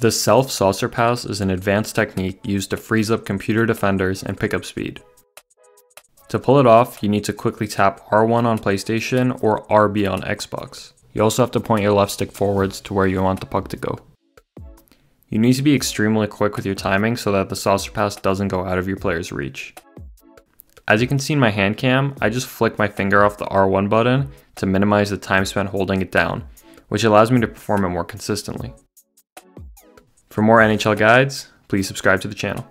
The self saucer pass is an advanced technique used to freeze up computer defenders and pick up speed. To pull it off, you need to quickly tap R1 on PlayStation or RB on Xbox. You also have to point your left stick forwards to where you want the puck to go. You need to be extremely quick with your timing so that the saucer pass doesn't go out of your player's reach. As you can see in my hand cam, I just flick my finger off the R1 button to minimize the time spent holding it down, which allows me to perform it more consistently. For more NHL guides, please subscribe to the channel.